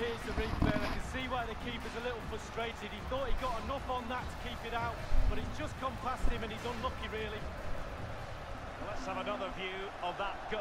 Here's the replay, I can see why the keeper's a little frustrated. He thought he got enough on that to keep it out, but it's just come past him and he's unlucky, really. Let's have another view of that goal.